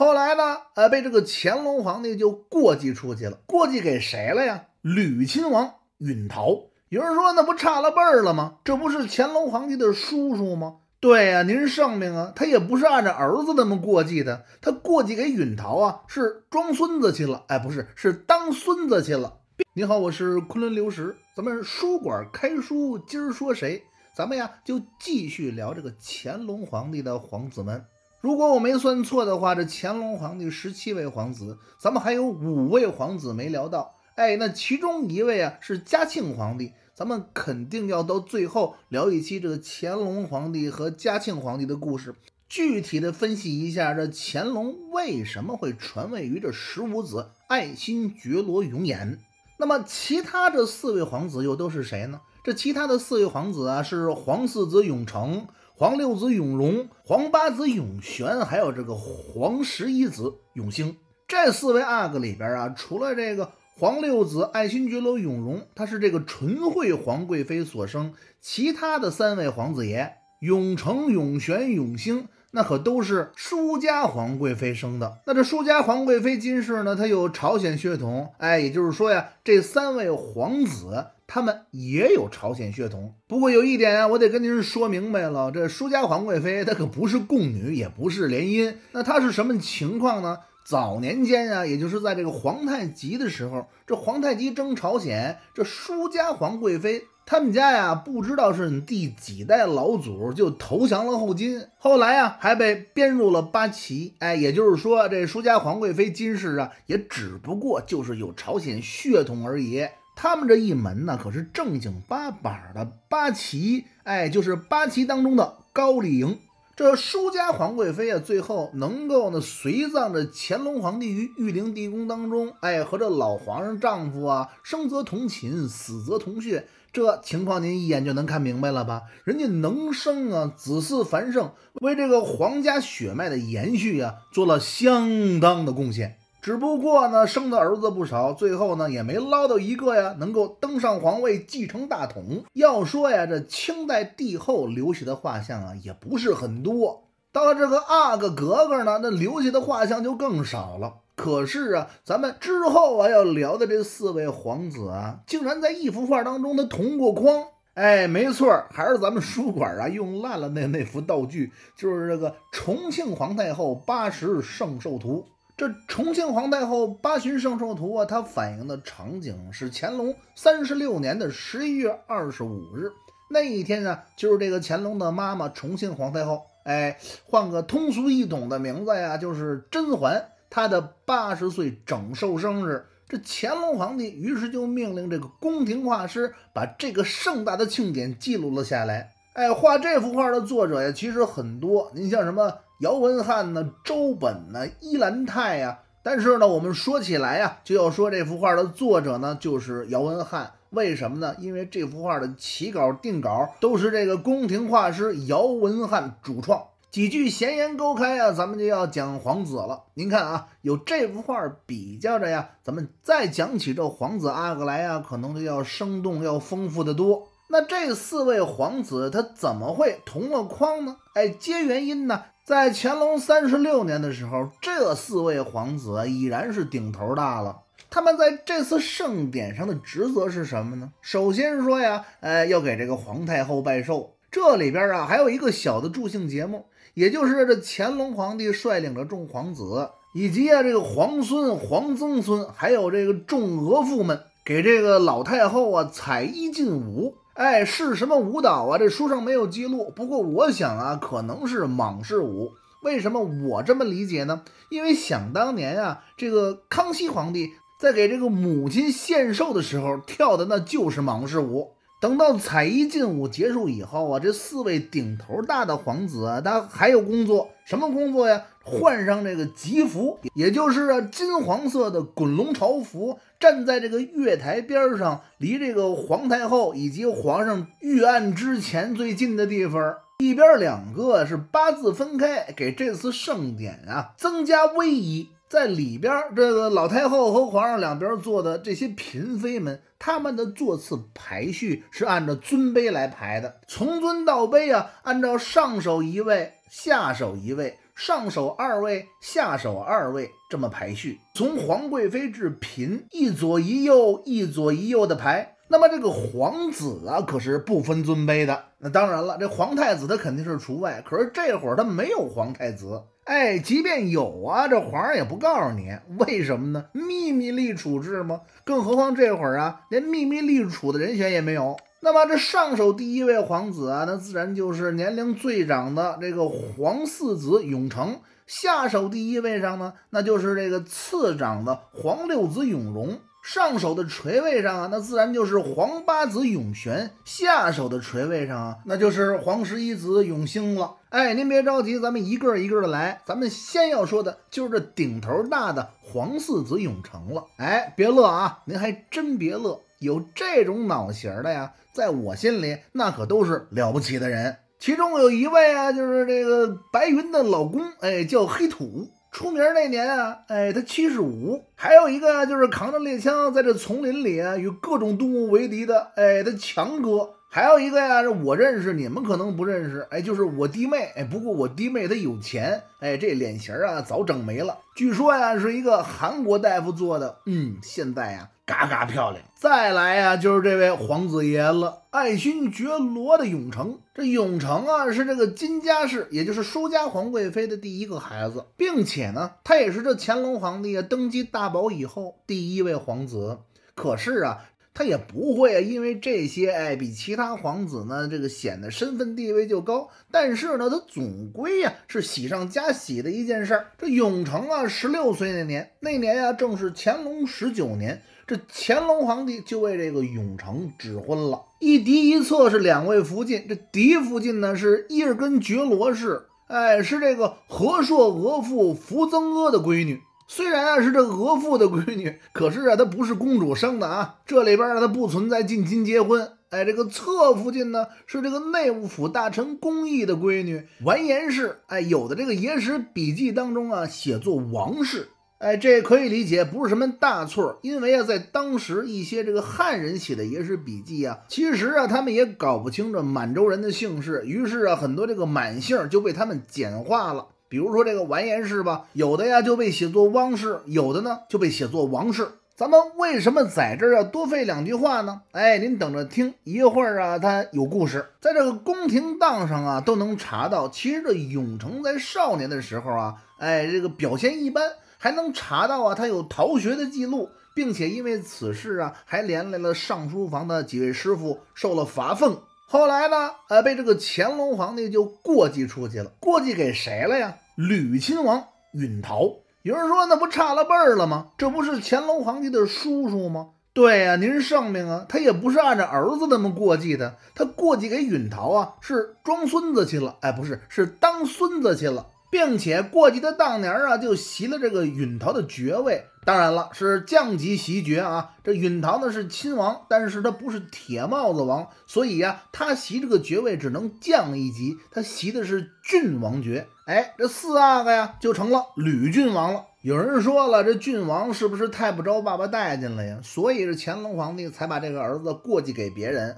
后来呢，呃，被这个乾隆皇帝就过继出去了，过继给谁了呀？吕亲王允陶。有人说，那不差了辈儿了吗？这不是乾隆皇帝的叔叔吗？对呀，您圣明啊，他也不是按照儿子那么过继的，他过继给允陶啊，是装孙子去了。哎，不是，是当孙子去了。你好，我是昆仑流石，咱们书馆开书，今儿说谁？咱们呀就继续聊这个乾隆皇帝的皇子们。如果我没算错的话，这乾隆皇帝十七位皇子，咱们还有五位皇子没聊到。哎，那其中一位啊是嘉庆皇帝。咱们肯定要到最后聊一期这个乾隆皇帝和嘉庆皇帝的故事，具体的分析一下这乾隆为什么会传位于这十五子爱新觉罗永琰。那么其他这四位皇子又都是谁呢？这其他的四位皇子啊是皇四子永成、皇六子永荣、皇八子永璇，还有这个皇十一子永兴。这四位阿哥里边啊，除了这个。皇六子爱新觉罗永荣，他是这个纯惠皇贵妃所生。其他的三位皇子爷永成、永璇、永兴，那可都是舒家皇贵妃生的。那这舒家皇贵妃金氏呢，她有朝鲜血统。哎，也就是说呀，这三位皇子他们也有朝鲜血统。不过有一点啊，我得跟您说明白了，这舒家皇贵妃她可不是宫女，也不是联姻。那她是什么情况呢？早年间啊，也就是在这个皇太极的时候，这皇太极征朝鲜，这舒家皇贵妃他们家呀，不知道是第几代老祖就投降了后金，后来呀还被编入了八旗。哎，也就是说，这舒家皇贵妃金氏啊，也只不过就是有朝鲜血统而已。他们这一门呢，可是正经八百的八旗，哎，就是八旗当中的高丽营。这舒家皇贵妃啊，最后能够呢随葬着乾隆皇帝于玉陵地宫当中，哎，和这老皇上丈夫啊，生则同寝，死则同穴，这情况您一眼就能看明白了吧？人家能生啊，子嗣繁盛，为这个皇家血脉的延续啊，做了相当的贡献。只不过呢，生的儿子不少，最后呢也没捞到一个呀，能够登上皇位继承大统。要说呀，这清代帝后留下的画像啊，也不是很多。到了这个阿哥格格呢，那留下的画像就更少了。可是啊，咱们之后啊要聊的这四位皇子啊，竟然在一幅画当中他同过框。哎，没错，还是咱们书馆啊用烂了那那幅道具，就是这个重庆皇太后八十圣寿图。这重庆皇太后八旬圣寿图啊，它反映的场景是乾隆三十六年的十一月二十五日那一天呢，就是这个乾隆的妈妈重庆皇太后，哎，换个通俗易懂的名字呀，就是甄嬛，她的八十岁整寿生日。这乾隆皇帝于是就命令这个宫廷画师把这个盛大的庆典记录了下来。哎，画这幅画的作者呀，其实很多，您像什么？姚文翰呢？周本呢？伊兰泰呀？但是呢，我们说起来呀，就要说这幅画的作者呢，就是姚文翰。为什么呢？因为这幅画的起稿、定稿都是这个宫廷画师姚文翰主创。几句闲言勾开啊，咱们就要讲皇子了。您看啊，有这幅画比较着呀，咱们再讲起这皇子阿哥来啊，可能就要生动、要丰富的多。那这四位皇子他怎么会同了框呢？哎，接原因呢？在乾隆三十六年的时候，这四位皇子已然是顶头大了。他们在这次盛典上的职责是什么呢？首先说呀，呃，要给这个皇太后拜寿。这里边啊，还有一个小的助兴节目，也就是这乾隆皇帝率领着众皇子，以及啊这个皇孙、皇曾孙，还有这个众额驸们，给这个老太后啊彩衣进舞。哎，是什么舞蹈啊？这书上没有记录。不过我想啊，可能是蟒式舞。为什么我这么理解呢？因为想当年啊，这个康熙皇帝在给这个母亲献寿的时候跳的那就是蟒式舞。等到彩衣进舞结束以后啊，这四位顶头大的皇子啊，他还有工作，什么工作呀？换上这个吉服，也就是啊金黄色的滚龙朝服，站在这个月台边上，离这个皇太后以及皇上御案之前最近的地方，一边两个是八字分开，给这次盛典啊增加威仪。在里边，这个老太后和皇上两边坐的这些嫔妃们，他们的座次排序是按照尊卑来排的，从尊到卑啊，按照上手一位，下手一位。上手二位，下手二位这么排序，从皇贵妃至嫔，一左一右，一左一右的排。那么这个皇子啊，可是不分尊卑的。那当然了，这皇太子他肯定是除外。可是这会儿他没有皇太子，哎，即便有啊，这皇上也不告诉你，为什么呢？秘密立储制吗？更何况这会儿啊，连秘密立储的人选也没有。那么这上首第一位皇子啊，那自然就是年龄最长的这个皇四子永成；下手第一位上呢，那就是这个次长的皇六子永荣；上手的垂位上啊，那自然就是皇八子永璇；下手的垂位上啊，那就是皇十一子永兴了。哎，您别着急，咱们一个一个的来。咱们先要说的就是这顶头大的皇四子永成了。哎，别乐啊，您还真别乐。有这种脑型的呀，在我心里那可都是了不起的人。其中有一位啊，就是这个白云的老公，哎，叫黑土。出名那年啊，哎，他七十五。还有一个就是扛着猎枪在这丛林里啊，与各种动物为敌的，哎，他强哥。还有一个呀，这我认识，你们可能不认识，哎，就是我弟妹，哎，不过我弟妹她有钱，哎，这脸型啊早整没了，据说呀是一个韩国大夫做的，嗯，现在呀嘎嘎漂亮。再来呀就是这位皇子爷了，爱新觉罗的永成，这永成啊是这个金家氏，也就是舒家皇贵妃的第一个孩子，并且呢他也是这乾隆皇帝啊登基大宝以后第一位皇子。可是啊。他也不会因为这些，哎，比其他皇子呢，这个显得身份地位就高。但是呢，他总归呀是喜上加喜的一件事儿。这永成啊，十六岁那年，那年呀正是乾隆十九年，这乾隆皇帝就为这个永成指婚了。一嫡一侧是两位福晋，这嫡福晋呢是伊尔根觉罗氏，哎，是这个和硕额驸福增阿的闺女。虽然啊是这额驸的闺女，可是啊她不是公主生的啊。这里边呢，她不存在近亲结婚。哎，这个侧福晋呢是这个内务府大臣公义的闺女完颜氏。哎，有的这个野史笔记当中啊写作王氏。哎，这可以理解，不是什么大错。因为啊，在当时一些这个汉人写的野史笔记啊，其实啊他们也搞不清这满洲人的姓氏，于是啊很多这个满姓就被他们简化了。比如说这个完颜氏吧，有的呀就被写作汪氏，有的呢就被写作王氏。咱们为什么在这儿要多费两句话呢？哎，您等着听，一会儿啊，他有故事，在这个宫廷档上啊都能查到。其实这永成在少年的时候啊，哎，这个表现一般，还能查到啊他有逃学的记录，并且因为此事啊，还连累了上书房的几位师傅受了罚俸。后来呢，呃，被这个乾隆皇帝就过继出去了，过继给谁了呀？吕亲王允陶。有人说那不差了辈儿了吗？这不是乾隆皇帝的叔叔吗？对呀，您圣明啊，他也不是按照儿子那么过继的，他过继给允陶啊，是装孙子去了，哎，不是，是当孙子去了。并且过继的当年啊，就袭了这个允陶的爵位。当然了，是降级袭爵啊。这允陶呢是亲王，但是他不是铁帽子王，所以呀，他袭这个爵位只能降一级，他袭的是郡王爵。哎，这四阿哥呀就成了吕郡王了。有人说了，这郡王是不是太不招爸爸待见了呀？所以这乾隆皇帝才把这个儿子过继给别人。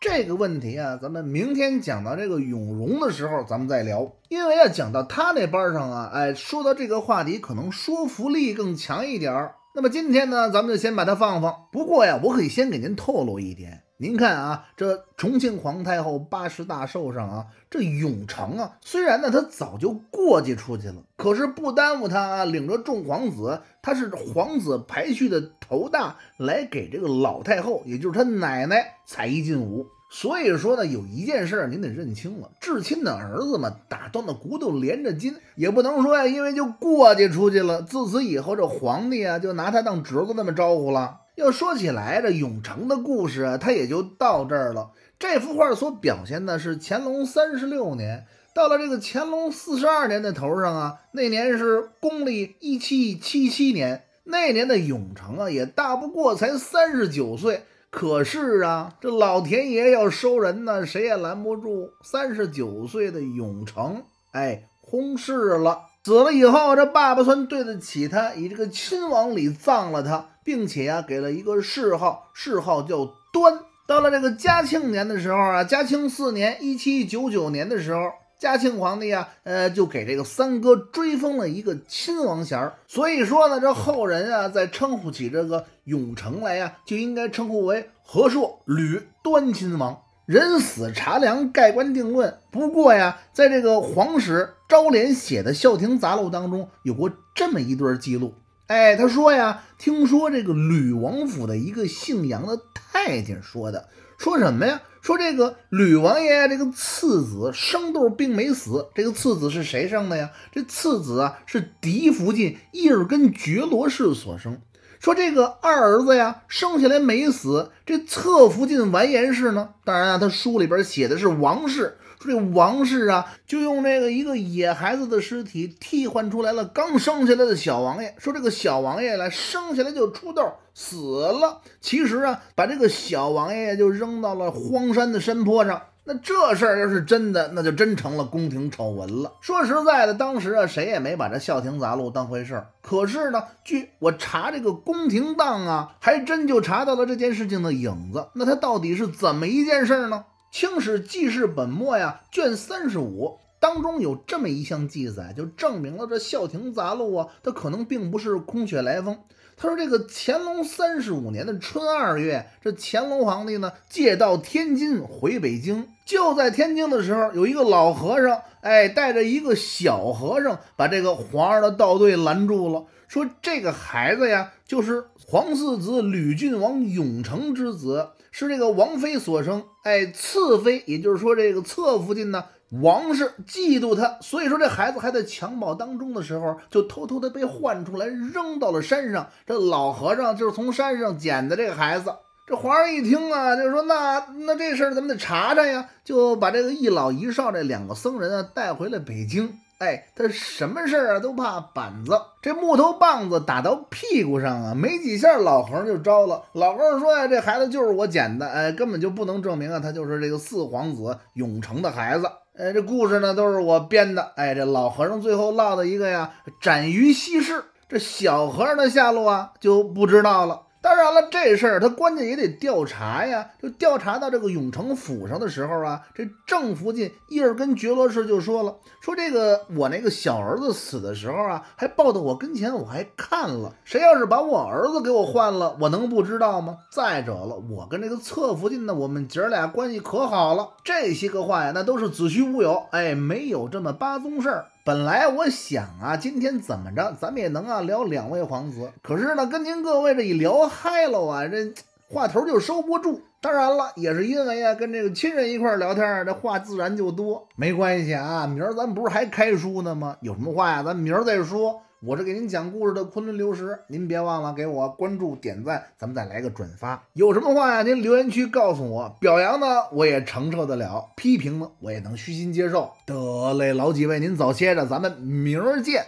这个问题啊，咱们明天讲到这个永荣的时候，咱们再聊。因为要讲到他那班上啊，哎，说到这个话题，可能说服力更强一点儿。那么今天呢，咱们就先把它放放。不过呀，我可以先给您透露一点。您看啊，这重庆皇太后八十大寿上啊，这永成啊，虽然呢他早就过继出去了，可是不耽误他啊，领着众皇子，他是皇子排序的头大，来给这个老太后，也就是他奶奶采衣进舞。所以说呢，有一件事您得认清了，至亲的儿子嘛，打断的骨头连着筋，也不能说呀，因为就过继出去了，自此以后这皇帝啊，就拿他当侄子那么招呼了。要说起来，这永成的故事啊，他也就到这儿了。这幅画所表现的是乾隆三十六年，到了这个乾隆四十二年的头上啊，那年是公历一七七七年，那年的永成啊，也大不过才三十九岁。可是啊，这老天爷要收人呢，谁也拦不住。三十九岁的永成，哎，薨逝了。死了以后，这爸爸算对得起他，以这个亲王礼葬了他，并且呀，给了一个谥号，谥号叫端。到了这个嘉庆年的时候啊，嘉庆四年（一七九九年）的时候，嘉庆皇帝啊，呃，就给这个三哥追封了一个亲王衔儿。所以说呢，这后人啊，在称呼起这个永成来呀，就应该称呼为和硕、吕、端亲王。人死茶凉，盖棺定论。不过呀，在这个皇史昭廉写的《孝亭杂录》当中，有过这么一段记录。哎，他说呀，听说这个吕王府的一个姓杨的太监说的，说什么呀？说这个吕王爷这个次子生痘并没死。这个次子是谁生的呀？这次子啊，是嫡福晋伊尔根觉罗氏所生。说这个二儿子呀，生下来没死。这侧福晋完颜氏呢，当然啊，他书里边写的是王氏。这王氏啊，就用这个一个野孩子的尸体替换出来了刚生下来的小王爷。说这个小王爷呢，生下来就出痘死了。其实啊，把这个小王爷就扔到了荒山的山坡上。那这事儿要是真的，那就真成了宫廷丑闻了。说实在的，当时啊，谁也没把这《孝亭杂录》当回事儿。可是呢，据我查这个宫廷档啊，还真就查到了这件事情的影子。那它到底是怎么一件事呢？《清史记事本末》呀，卷三十五当中有这么一项记载，就证明了这《孝亭杂录》啊，它可能并不是空穴来风。他说：“这个乾隆三十五年的春二月，这乾隆皇帝呢借道天津回北京，就在天津的时候，有一个老和尚，哎，带着一个小和尚，把这个皇上的道队拦住了，说这个孩子呀，就是皇四子吕郡王永成之子，是这个王妃所生，哎，次妃，也就是说这个侧福晋呢。”王氏嫉妒他，所以说这孩子还在襁褓当中的时候，就偷偷的被唤出来，扔到了山上。这老和尚就是从山上捡的这个孩子。这皇上一听啊，就说那那这事儿咱们得查查呀，就把这个一老一少这两个僧人啊带回了北京。哎，他什么事儿啊都怕板子，这木头棒子打到屁股上啊，没几下老和尚就招了。老和尚说呀，这孩子就是我捡的，哎，根本就不能证明啊，他就是这个四皇子永成的孩子。哎，这故事呢都是我编的。哎，这老和尚最后落的一个呀，斩于西市。这小和尚的下落啊，就不知道了。当然了，这事儿他关键也得调查呀。就调查到这个永城府上的时候啊，这正福晋伊尔根觉罗氏就说了：“说这个我那个小儿子死的时候啊，还抱到我跟前，我还看了。谁要是把我儿子给我换了，我能不知道吗？再者了，我跟这个侧福晋呢，我们姐儿俩关系可好了。这些个话呀，那都是子虚乌有。哎，没有这么八宗事儿。”本来我想啊，今天怎么着，咱们也能啊聊两位皇子。可是呢，跟您各位这一聊嗨了啊，这话头就收不住。当然了，也是因为啊，跟这个亲人一块聊天，这话自然就多。没关系啊，明儿咱不是还开书呢吗？有什么话呀，咱明儿再说。我是给您讲故事的昆仑流石，您别忘了给我关注点赞，咱们再来个转发。有什么话呀，您留言区告诉我。表扬呢，我也承受得了；批评呢，我也能虚心接受。得嘞，老几位，您早歇着，咱们明儿见。